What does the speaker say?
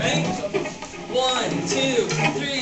Ready? One, two, three.